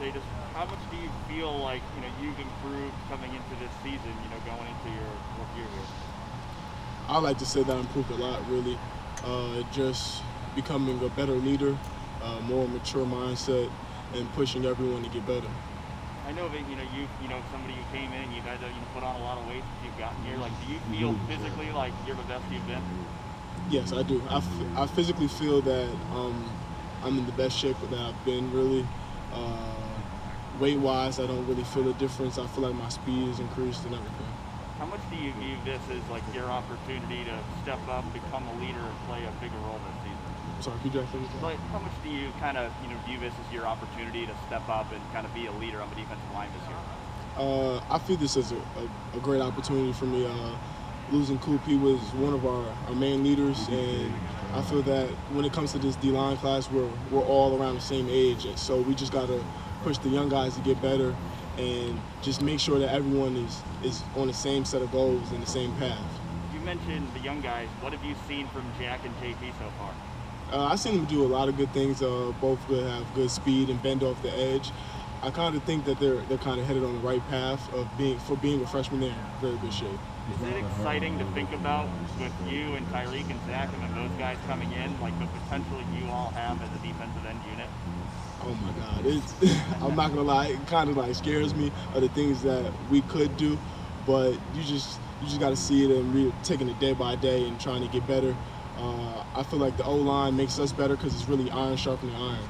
Deontay, just how much do you feel like you know you've improved coming into this season? You know, going into your rookie year here. I like to say that I improved a lot, really. Uh, just becoming a better leader, uh, more mature mindset, and pushing everyone to get better. I know that you know you you know somebody who came in, you guys have you know, put on a lot of weight since you've gotten here. Like, do you feel physically like you're the best you've been? Yes, I do. I, f- I physically feel that um, I'm in the best shape that I've been. Really, uh, weight-wise, I don't really feel a difference. I feel like my speed is increased and everything. How much do you view this as like your opportunity to step up, become a leader, and play a bigger role this season? Sorry, could you ask me Like, how much do you kind of you know view this as your opportunity to step up and kind of be a leader on the defensive line this year? Uh, I feel this as a, a, a great opportunity for me. Uh, losing Coop, he was one of our, our main leaders, and I feel that when it comes to this D-line class, we're, we're all around the same age, and so we just got to push the young guys to get better and just make sure that everyone is, is on the same set of goals and the same path. You mentioned the young guys. What have you seen from Jack and JT so far? Uh, I've seen them do a lot of good things. Uh, both have good speed and bend off the edge. I kind of think that they're they're kind of headed on the right path of being for being a freshman. They're in very good shape. Is it exciting to think about with you and Tyreke and Zach and those guys coming in, like the potential you all have as a defensive end unit? Oh my God! It's I'm not gonna lie. It kind of like scares me of the things that we could do, but you just you just got to see it and re- taking it day by day and trying to get better. Uh, I feel like the O line makes us better because it's really iron sharpening iron.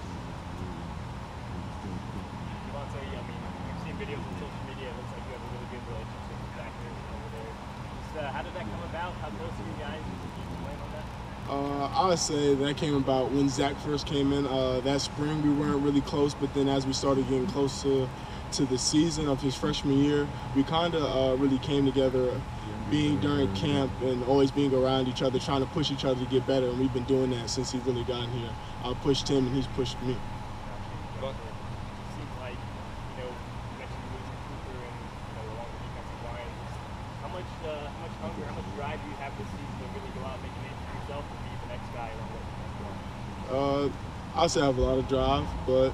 Devontae, I mean, we've seen videos on social media. It looks like you have a really good relationship with Zach Harrison over there. Just, uh, how did Uh, I would say that came about when Zach first came in. Uh, that spring we weren't really close, but then as we started getting close to, to the season of his freshman year, we kind of uh, really came together, being during camp and always being around each other, trying to push each other to get better. And we've been doing that since he really got here. I pushed him and he's pushed me. It seems like, you know, you mentioned losing Cooper and, you know, along the defensive line. Just How much, uh, how much hunger, how much drive do you have this season to really go out and make a name for yourself and be the next guy along with Uh, Say I have a lot of drive, but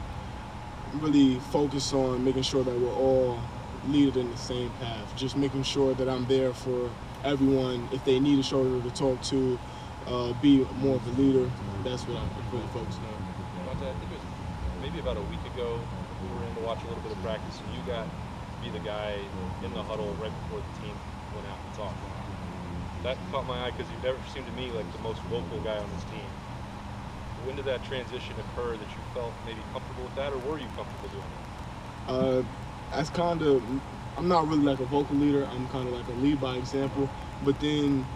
really focus on making sure that we're all leaded in the same path. Just making sure that I'm there for everyone. If they need a shoulder to talk to, uh, be more of a leader. That's what I'm really focusing on. I maybe about a week ago, we were in to watch a little bit of practice, and you got to be the guy in the huddle right before the team went out and talked. That caught my eye because you've never seemed to me like the most vocal guy on this team. When did that transition occur that you felt maybe comfortable with that, or were you comfortable doing that? Uh, that's kind of I'm not really like a vocal leader. I'm kind of like a lead by example. But then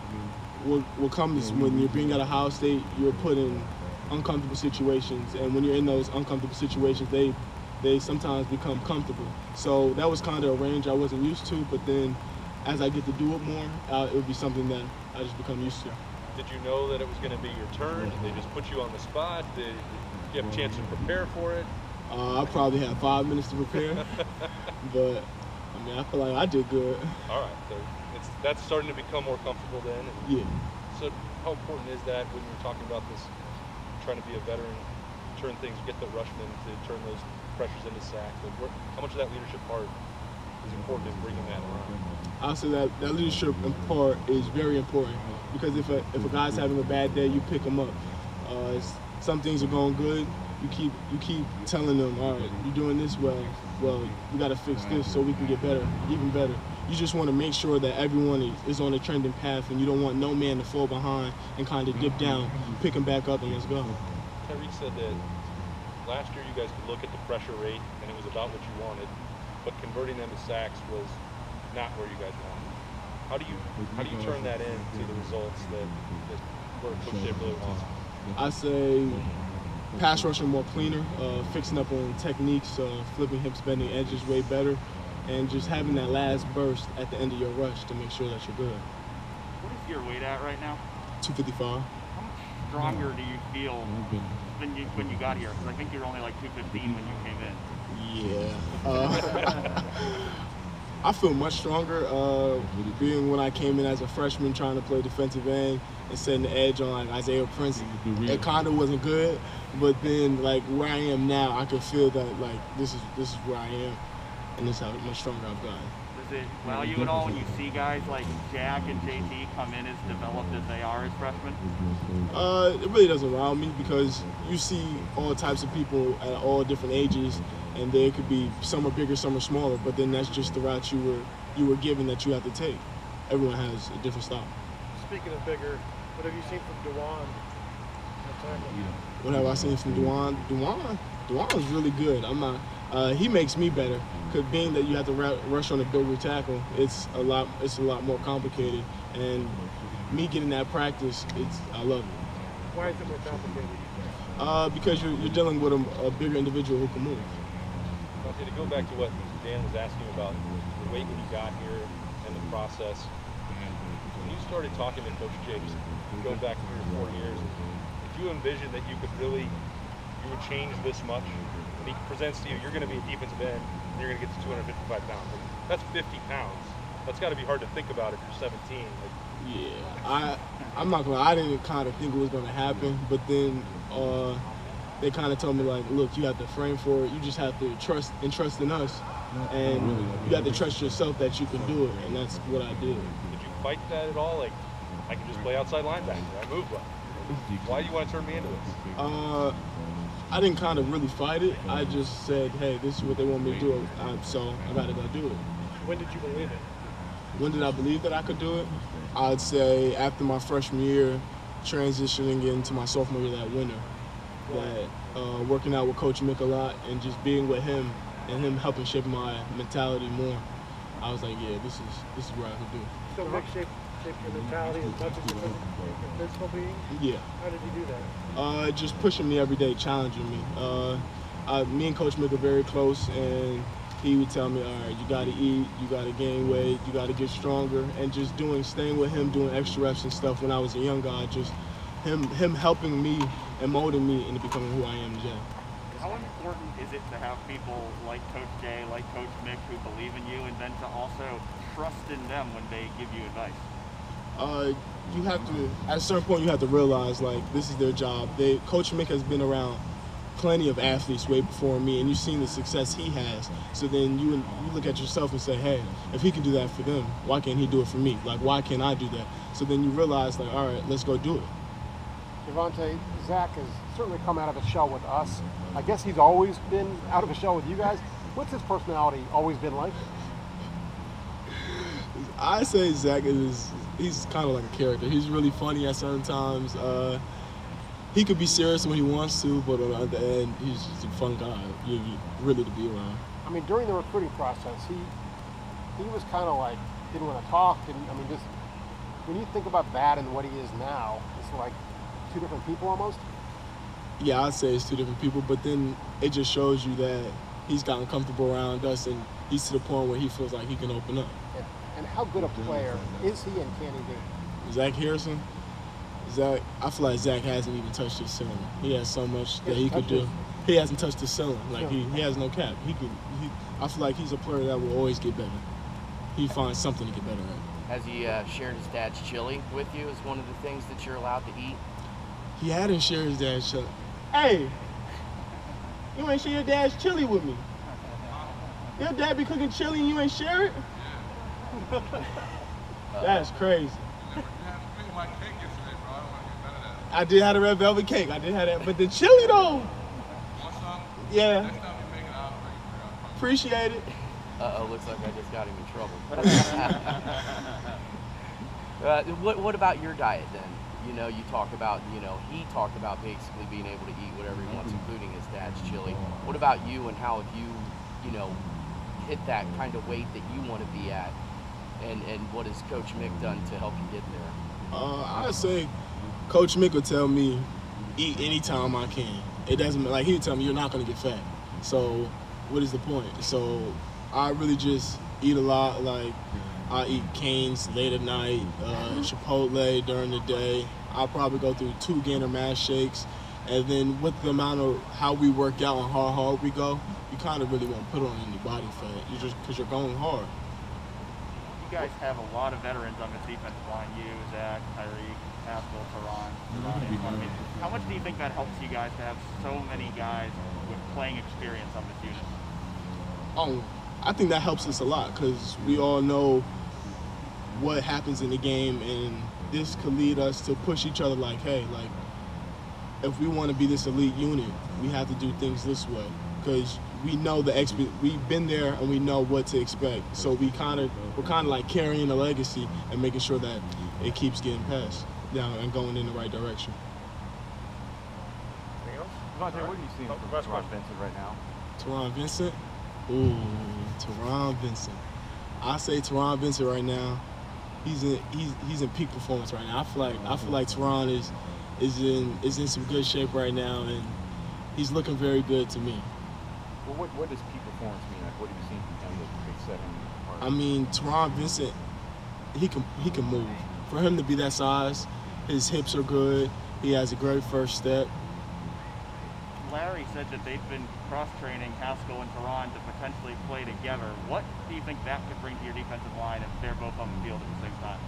what what comes when you're being at Ohio State, you're put in uncomfortable situations, and when you're in those uncomfortable situations, they they sometimes become comfortable. So that was kind of a range I wasn't used to. But then as I get to do it more, uh, it would be something that I just become used to. Did you know that it was going to be your turn? Did they just put you on the spot? Did, did you have a chance to prepare for it? Uh, I probably had five minutes to prepare, but I mean I feel like I did good. All right, so it's that's starting to become more comfortable then. And Yeah. So how important is that when you're talking about this, trying to be a veteran, turn things, get the rushman to turn those pressures into sacks? Like how much of that leadership part is important in bringing that around? I'll say that that leadership part is very important because if a if a guy's having a bad day, you pick him up. Uh, some things are going good, you keep you keep telling them, all right, you're doing this well. Well, we got to fix this so we can get better, even better. You just want to make sure that everyone is, is on a trending path, and you don't want no man to fall behind and kind of dip down, pick him back up, and let's go. Tyreke said that last year you guys could look at the pressure rate and it was about what you wanted, but converting them to sacks was not where you guys wanted. How do you how do you turn that into the results that, that where Coach Dave really wants? I say pass rushing more cleaner, uh, fixing up on techniques, uh, flipping hips, bending edges way better, and just having that last burst at the end of your rush to make sure that you're good. What is your weight at right now? 255. How much stronger do you feel than you when you got here? Because I think you were only like 215 when you came in. Yeah. Uh, I feel much stronger. Uh, being when I came in as a freshman, trying to play defensive end and setting the edge on like Isaiah Prince, it kind of wasn't good. But then, like where I am now, I can feel that like this is this is where I am, and this is how much stronger I've gotten. Does it wow you at all when you see guys like Jack and JT come in as developed as they are as freshmen? Uh, it really doesn't wow me because you see all types of people at all different ages, and they could be some are bigger, some are smaller. But then that's just the route you were you were given that you have to take. Everyone has a different style. Speaking of bigger, what have you seen from Dawand? What have I seen from Dawand? Dawand, Dawand is really good. I'm not. Uh, he makes me better. Cause being that you have to ra- rush on a bigger tackle, it's a lot. It's a lot more complicated. And me getting that practice, it's I love it. Why is it more complicated? Uh, because you're, you're dealing with a, a bigger individual who can move. Okay, to go back to what Dan was asking about the weight when you got here and the process. When you started talking to Coach James, going back three or four years, did you envision that you could really, would change this much? And he presents to you, you're going to be a defensive end, and you're going to get to 255 pounds. Like, that's 50 pounds. That's got to be hard to think about if you're 17. Like, Yeah, I I'm not gonna. I didn't kind of think it was gonna happen, but then uh, they kind of told me like, look, you have to frame for it. You just have to trust and trust in us, and you have to trust yourself that you can do it, and that's what I did. did you fight that at all? Like, I can just play outside linebacker. I move well. Why do you want to turn me into this? Uh, I didn't kind of really fight it. I just said, hey, this is what they want me to do, uh, so I gotta go do it. When did you believe it? When did I believe that I could do it? I'd say after my freshman year, transitioning into my sophomore year that winter. That uh, working out with Coach Mick a lot and just being with him and him helping shape my mentality more. I was like, yeah, this is this is where I could do. So Mick shaped, shaped your mentality as much as your phys- your physical being? Yeah. How did he do that? Uh, just pushing me every day, challenging me. Uh, I, me and Coach Mick are very close, and he would tell me, all right, you got to eat, you got to gain weight, you got to get stronger, and just doing, staying with him, doing extra reps and stuff. When I was a young guy, just him, him helping me and molding me into becoming who I am today. How important is it to have people like Coach Jay, like Coach Mick, who believe in you, and then to also trust in them when they give you advice? Uh, you have to at a certain point you have to realize like this is their job. They Coach Mick has been around plenty of athletes way before me, and you've seen the success he has. So then you you look at yourself and say, hey, if he can do that for them, why can't he do it for me? Like why can't I do that? So then you realize like, all right, let's go do it. Devontae, Zach has certainly come out of his shell with us. I guess he's always been out of his shell with you guys. What's his personality always been like? I say Zach is he's kind of like a character. He's really funny at certain times. Uh, he could be serious when he wants to, but at the end, he's just a fun guy, you, you, really to be around. I mean, during the recruiting process, he he was kind of like didn't want to talk. Didn't I mean just when you think about that and what he is now, it's like two different people almost. Yeah, I'd say it's two different people, but then it just shows you that he's gotten comfortable around us, and he's to the point where he feels like he can open up. And, and how good a player is he and can he be? Zach Harrison, Zach, I feel like Zach hasn't even touched his ceiling. He has so much that he could do. He hasn't touched his ceiling. Like he, he has no cap. He could. He, I feel like he's a player that will always get better. He finds something to get better at. Has he uh, shared his dad's chili with you as one of the things that you're allowed to eat? He hadn't shared his dad's chili. Hey, you ain't share your dad's chili with me. Your dad be cooking chili and you ain't share it? That's crazy. I did have a red velvet cake. I did have that, but the chili though. Yeah. Appreciate it. Uh oh, looks like I just got him in trouble. uh, what, what about your diet then? You know, you talk about, you know, he talked about basically being able to eat whatever he wants, including his dad's chili. What about you and how have you, you know, hit that kind of weight that you want to be at? And, and what has Coach Mick done to help you get there? Uh, I'd say Coach Mick would tell me, eat anytime I can. It doesn't like he would tell me you're not gonna get fat. So what is the point? So I really just eat a lot. Like I eat canes late at night, uh, Chipotle during the day. I'll probably go through two Gainer mass shakes, and then with the amount of how we work out and how hard we go, you kind of really won't put on any body fat. You just because you're going hard. You guys have a lot of veterans on this defensive line. You, Zach, Tyreke, Haskell, Taron, Ronnie. How much do you think that helps you guys to have so many guys with playing experience on this unit? Oh, I think that helps us a lot because we all know what happens in the game, and this could lead us to push each other. Like, hey, like if we want to be this elite unit, we have to do things this way because we know the exp- we've been there and we know what to expect. So we kind of we're kind of like carrying the legacy and making sure that it keeps getting passed down and going in the right direction. Anything else? What are you seeing Oh, from last Vincent right now? Taron Vincent. Ooh, Taron Vincent. I say Taron Vincent right now. He's in he's he's in peak performance right now. I feel like I feel like Taron is is in is in some good shape right now, and he's looking very good to me. Well, what, what does peak performance mean? Like, what have you seen from him that could set him apart? I mean, Taron Vincent, he can he can move. For him to be that size, his hips are good. He has a great first step. Larry said that they've been cross-training Haskell and Taron to potentially play together. What do you think that could bring to your defensive line if they're both on the field at the same time?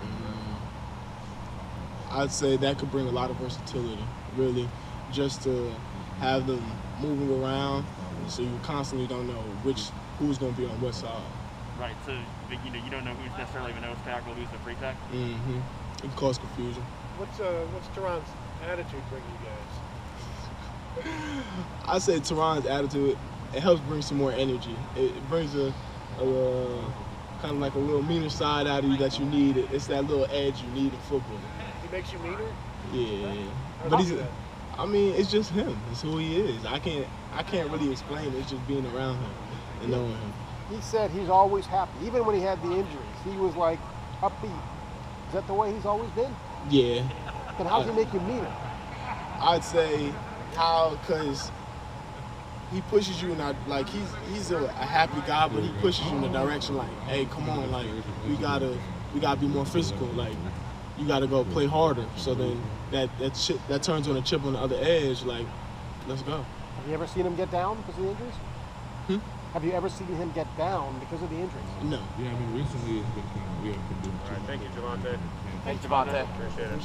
Mm, I'd say that could bring a lot of versatility, really, just to have them moving around, so you constantly don't know which who's going to be on what side. Right. So you know you don't know who's necessarily the nose tackle, who's the free tackle. Mm-hmm. It can cause confusion. What's uh, what's Taron's attitude bring you guys? I say Taron's attitude it helps bring some more energy. It, it brings a, a kind of like a little meaner side out of you that you need. It's that little edge you need in football. He makes you meaner. Yeah, but he's. do that? I mean, it's just him. It's who he is. I can't. I can't really explain. it. It's just being around him and knowing him. He said he's always happy, even when he had the injuries. He was like upbeat. Is that the way he's always been? Yeah, Then how does he make you meaner? I'd say how because he pushes you in that like he's he's a, a happy guy, but he pushes you in the direction like, hey, come on, like we gotta we gotta be more physical, like you gotta go play harder. So then that that chip, that turns on a chip on the other edge, like let's go. Have you ever seen him get down because of the injuries? Hmm? Have you ever seen him get down because of the injuries? No. Yeah, I mean, recently it's been, we have been doing All right. Thank you, Javontae. Thanks, Devontae. Appreciate it.